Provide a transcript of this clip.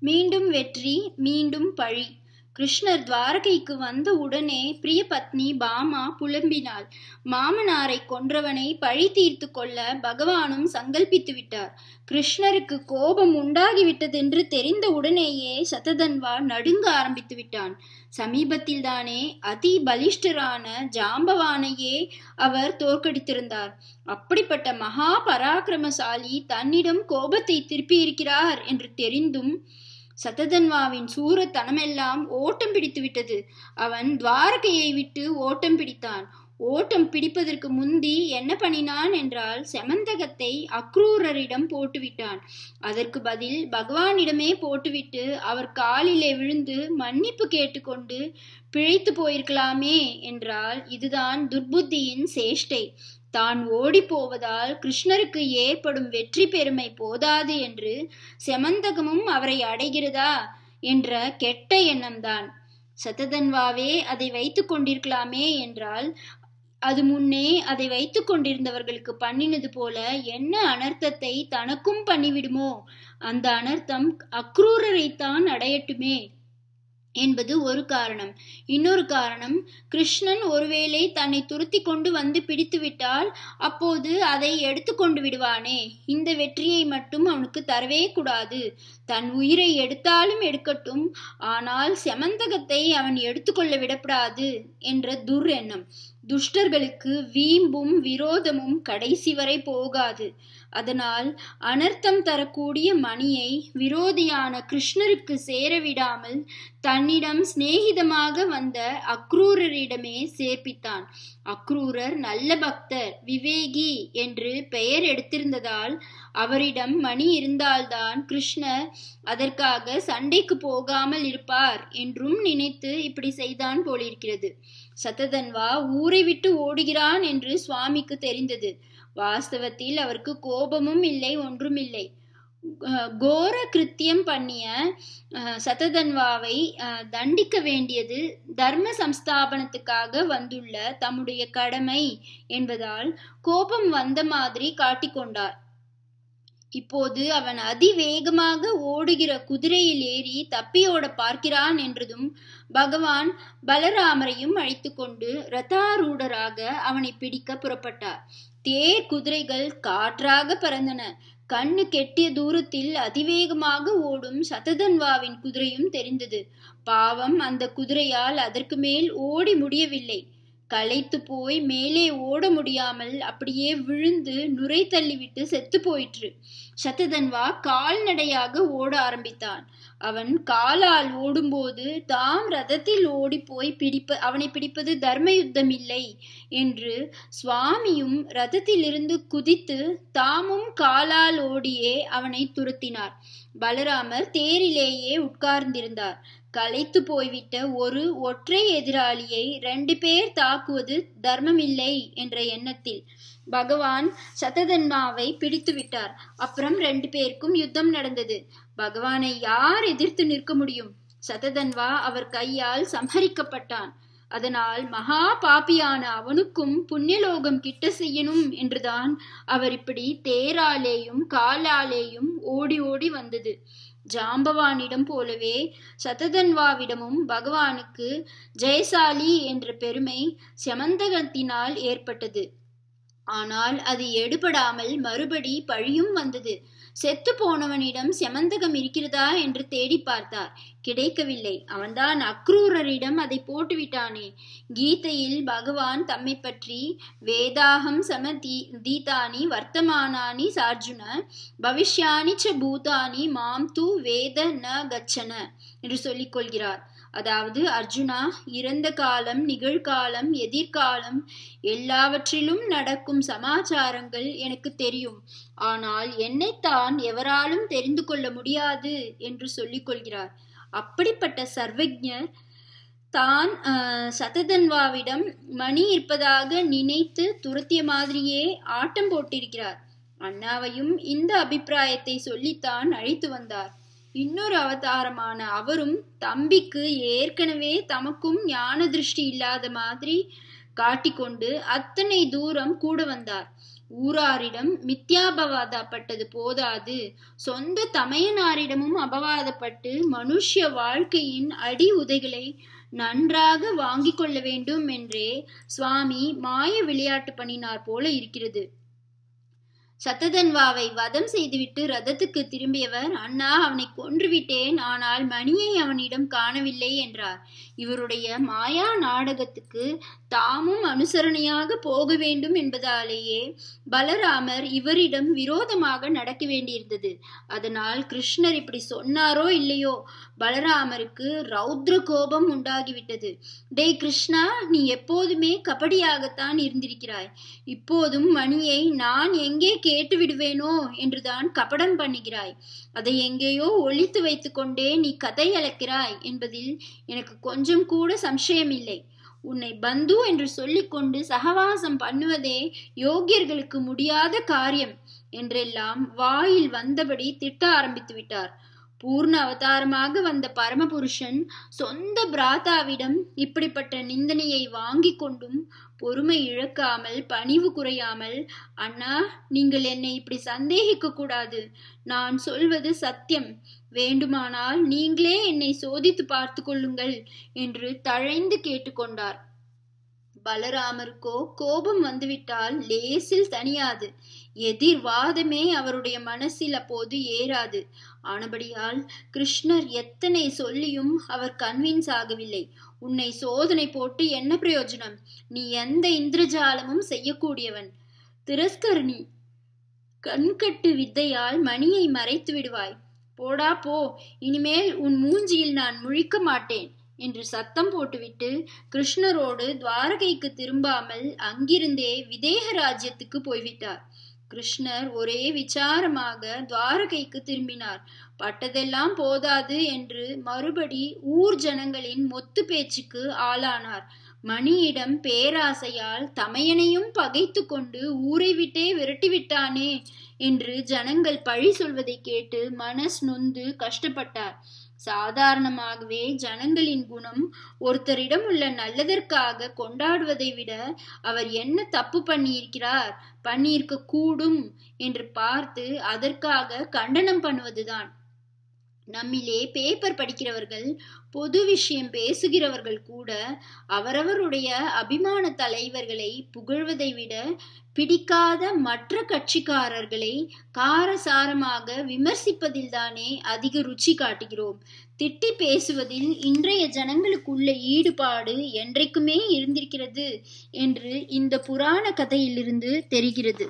மீண்டும் வெற்றி மீண்டும் பழி. கிருஷ்ணர் துவாரகைக்கு வந்த உடனே பிரிய பத்னி பாமா புலம்பினாள். மாமனாரை கொன்றவனை பழி தீர்த்து கொள்ள பகவானும் சங்கல்பித்து விட்டார். கிருஷ்ணருக்கு கோபம் உண்டாகிவிட்டதென்று தெரிந்த உடனேயே சததன்வா நடுங்க ஆரம்பித்து விட்டான். சமீபத்தில்தானே அதி பலிஷ்டரான ஜாம்பவானையே அவர் தோற்கடித்திருந்தார். அப்படிப்பட்ட மகா பராக்கிரமசாலி தன்னிடம் கோபத்தை திருப்பியிருக்கிறார் என்று தெரிந்தும் சததன்வாவின் சூரத்தனமெல்லாம் ஓட்டம் பிடித்து விட்டது. அவன் துவாரகையை விட்டு ஓட்டம் பிடித்தான். ஓட்டம் பிடிப்பதற்கு முந்தி என்ன பண்ணினான் என்றால் செமந்தகத்தை அக்ரூரரிடம் போட்டுவிட்டான். அதற்கு பதில் பகவானிடமே போட்டுவிட்டு அவர் காலிலே விழுந்து மன்னிப்பு கேட்டுக்கொண்டு பிழைத்து போயிருக்கலாமே என்றால் இதுதான் துர்புத்தியின் சேஷ்டை. தான் ஓடி போவதால் கிருஷ்ணருக்கு ஏற்படும் வெற்றி பெருமை போதாது என்று செமந்தகமும் அவரை அடைகிறதா என்ற கெட்ட எண்ணம்தான். சததன்வாவே அதை வைத்து கொண்டிருக்கலாமே என்றால் அது முன்னே அதை வைத்து கொண்டிருந்தவர்களுக்கு பண்ணினது போல என்ன அனர்த்தத்தை தனக்கும் பண்ணிவிடுமோ? அந்த அனர்த்தம் அக்ரூரரைத்தான் அடையட்டுமே. என்பது ஒரு காரணம். இன்னொரு காரணம் கிருஷ்ணன் ஒருவேளை தன்னை துருத்தி கொண்டு வந்து பிடித்துவிட்டால் அப்போது அதை எடுத்து கொண்டு விடுவானே. இந்த வெற்றியை மட்டும் அவனுக்கு தரவே கூடாது. தன் உயிரை எடுத்தாலும் எடுக்கட்டும். ஆனால் செமந்தகத்தை அவன் எடுத்துக்கொள்ள விடப்படாது என்ற துர் எண்ணம். துஷ்டர்களுக்கு வீம்பும் விரோதமும் கடைசி வரை போகாது. அதனால் அனர்த்தம் தரக்கூடிய மணியை விரோதியான கிருஷ்ணருக்கு சேரவிடாமல் தன்னிடம் சிநேகிதமாக வந்த அக்ரூரரிடமே சேர்ப்பித்தான். அக்ரூரர் நல்ல பக்தர் விவேகி என்று பெயர் எடுத்திருந்ததால் அவரிடம் மணி இருந்தால்தான் கிருஷ்ணர் அதற்காக சண்டைக்கு போகாமல் இருப்பார் என்றும் நினைத்து இப்படி செய்தான் போலிருக்கிறது. சததன்வா ஊரை விட்டு ஓடுகிறான் என்று சுவாமிக்கு தெரிந்தது. வாஸ்தவத்தில் அவருக்கு கோபமும் இல்லை ஒன்றுமில்லை. கோர கிருத்தியம் பண்ணிய சததன்வாவை தண்டிக்க வேண்டியது தர்ம சம்ஸ்தாபனத்துக்காக வந்துள்ள தம்முடைய கடமை என்பதால் கோபம் வந்த மாதிரி காட்டிக்கொண்டார். இப்போது அவன் அதிவேகமாக ஓடுகிற குதிரையில் ஏறி தப்பியோட பார்க்கிறான் என்றதும் பகவான் பலராமரையும் அழைத்து கொண்டு ரதாரூடராக அவனை பிடிக்க புறப்பட்டார். தேர் குதிரைகள் காற்றாக பறந்தன. கண்ணு கெட்டிய தூரத்தில் அதிவேகமாக ஓடும் சததன்வாவின் குதிரையும் தெரிந்தது. பாவம் அந்த குதிரையால் அதற்கு மேல் ஓடி முடியவில்லை. களைத்து போய் மேலே ஓட முடியாமல் அப்படியே விழுந்து நுரை தள்ளிவிட்டு செத்து போயிற்று. சத்ததன்வா கால்நடையாக ஓட ஆரம்பித்தான். அவன் காலால் ஓடும்போது தாம் ரதத்தில் ஓடிப்போய் போய் பிடிப்ப அவனை பிடிப்பது தர்ம யுத்தம் இல்லை என்று சுவாமியும் ரதத்திலிருந்து குதித்து தாமும் காலால் ஓடியே அவனை துரத்தினார். பலராமர் தேரிலேயே உட்கார்ந்திருந்தார். களைத்து போய்விட்ட ஒரு ஒற்றை எதிராளியை ரெண்டு பேர் தாக்குவது தர்மமில்லை என்ற எண்ணத்தில் பகவான் சததன்மாவை பிடித்து விட்டார் அப்புறம் ரெண்டு பேருக்கும் யுத்தம் நடந்தது. பகவானை யார் எதிர்த்து நிற்க முடியும்? சததன்வா அவர் கையால் சம்ஹரிக்கப்பட்டான். அதனால் மகா பாப்பியான அவனுக்கும் புண்ணியலோகம் கிட்ட செய்யணும் என்றுதான் அவர் இப்படி தேராலேயும் காலாலேயும் ஓடி ஓடி வந்தது. ஜாம்பவானிடம் போலவே சததன்வாவிடமும் பகவானுக்கு ஜெயசாலி என்ற பெருமை செமந்தகத்தினால் ஏற்பட்டது. ஆனால் அது எடுபடாமல் மறுபடி பழியும் வந்தது. செத்து போனவனிடம் செமந்தகம் இருக்கிறதா என்று தேடி பார்த்தார். கிடைக்கவில்லை. அவன்தான் அக்ரூரரிடம் அதை போட்டுவிட்டானே. கீதையில் பகவான் தம்மை பற்றி வேதாகம் சம தீ தீதானி வர்த்தமானானி சார்ஜுன பவிஷ்யானி ச பூதானி மாம் தூ வேத ந கச்சன என்று சொல்லிக் கொள்கிறார். அதாவது அர்ஜுனா இறந்த காலம் நிகழ்காலம் எதிர்காலம் எல்லாவற்றிலும் நடக்கும் சமாச்சாரங்கள் எனக்கு தெரியும். ஆனால் என்னைத்தான் எவராலும் தெரிந்து கொள்ள முடியாது என்று சொல்லிக்கொள்கிறார் அப்படிப்பட்ட சர்வஜர் தான் சததன்வாவிடம் மணி இருப்பதாக நினைத்து துரத்திய மாதிரியே ஆட்டம் போட்டிருக்கிறார். அண்ணாவையும் இந்த அபிப்பிராயத்தை சொல்லித்தான் அழைத்து வந்தார். இன்னொரு அவதாரமான அவரும் தம்பிக்கு ஏற்கனவே தமக்கும் ஞான திருஷ்டி இல்லாத மாதிரி காட்டிக்கொண்டு அத்தனை தூரம் கூட வந்தார். ஊராரிடம் மித்யாபவாதப்பட்டது போதாது. சொந்த தமையனாரிடமும் அபவாதப்பட்டு மனுஷ்ய வாழ்க்கையின் அடி உதைகளை நன்றாக வாங்கிக் கொள்ள வேண்டும் என்றே சுவாமி மாய விளையாட்டு பண்ணினார் போல இருக்கிறது. சத்ததன்வாவை வதம் செய்துவிட்டு ரதத்துக்கு திரும்பியவர் அண்ணா அவனை கொன்றுவிட்டேன் ஆனால் மணியை அவனிடம் காணவில்லை என்றார். இவருடைய மாயா நாடகத்துக்கு தாமும் அனுசரணையாக போக வேண்டும் என்பதாலேயே பலராமர் இவரிடம் விரோதமாக நடக்க வேண்டியிருந்தது. அதனால் கிருஷ்ணர் இப்படி சொன்னாரோ இல்லையோ பலராமருக்கு ரௌத்ர கோபம் உண்டாகிவிட்டது. டேய் கிருஷ்ணா நீ எப்போதுமே கபடியாகத்தான் இருந்திருக்கிறாய். இப்போதும் மணியை நான் எங்கே கேட்டு விடுவேனோ என்றுதான் கபடம் பண்ணுகிறாய். அதை எங்கேயோ ஒழித்து வைத்துக்கொண்டே நீ கதை அளக்கிறாய் என்பதில் எனக்கு கொஞ்சம் கூட சம்சயமில்லை. உன்னை பந்து என்று சொல்லிக்கொண்டு சகவாசம் பண்ணுவதே யோகியர்களுக்கு முடியாத காரியம் என்றெல்லாம் வாயில் வந்தபடி திட்ட ஆரம்பித்து விட்டார் பூர்ண அவதாரமாக வந்த பரமபுருஷன் சொந்த பிராதாவிடம் இப்படிப்பட்ட நிந்தனையை வாங்கி கொண்டும் பொறுமை இழக்காமல் பணிவு குறையாமல் அண்ணா நீங்கள் என்னை இப்படி சந்தேகிக்க கூடாது. நான் சொல்வது சத்தியம். வேண்டுமானால் நீங்களே என்னை சோதித்து பார்த்து கொள்ளுங்கள் என்று தழைந்து கேட்டுக்கொண்டார் பலராமருக்கோ கோபம் வந்துவிட்டால் லேசில் தனியாது எதிர்வாதமே அவருடைய மனசில் அப்போது ஏறாது. ஆனபடியால் கிருஷ்ணர் எத்தனை சொல்லியும் அவர் கன்வின்ஸ் ஆகவில்லை. உன்னை சோதனை போட்டு என்ன பிரயோஜனம்? நீ எந்த இந்திரஜாலமும் செய்யக்கூடியவன். திரஸ்கரணி கண்கட்டு வித்தையால் மணியை மறைத்து விடுவாய். போடா போ. இனிமேல் உன் மூஞ்சியில் நான் முழிக்க மாட்டேன். என்று சத்தம் போட்டுவிட்டு கிருஷ்ணரோடு துவாரகைக்கு திரும்பாமல் அங்கிருந்தே விதேக ராஜ்யத்துக்கு போய்விட்டார். கிருஷ்ணர் ஒரே விசாரமாக துவாரகைக்கு திரும்பினார். பட்டதெல்லாம் போதாது என்று மறுபடி ஊர் ஜனங்களின் மொத்து பேச்சுக்கு ஆளானார். மணியிடம் பேராசையால் தமையனையும் பகைத்து கொண்டு ஊரை விட்டே விரட்டிவிட்டானே என்று ஜனங்கள் பழி சொல்வதை கேட்டு மனஸ் நொந்து கஷ்டப்பட்டார். சாதாரணமாகவே ஜனங்களின் குணம் ஒருத்தரிடம் உள்ள நல்லதற்காக கொண்டாடுவதை விட அவர் என்ன தப்பு பண்ணியிருக்கிறார்? பண்ணியிருக்க கூடும் என்று பார்த்து அதற்காக கண்டனம் பண்ணுவதுதான். நம்மிலே பேப்பர் படிக்கிறவர்கள் பொது விஷயம் பேசுகிறவர்கள் கூட அவரவருடைய அபிமான தலைவர்களை புகழ்வதை விட பிடிக்காத மற்ற கட்சிக்காரர்களை காரசாரமாக விமர்சிப்பதில்தானே அதிக ருச்சி காட்டுகிறோம். திட்டி பேசுவதில் இன்றைய ஜனங்களுக்குள்ள ஈடுபாடு என்றைக்குமே இருந்திருக்கிறது என்று இந்த புராண கதையிலிருந்து தெரிகிறது.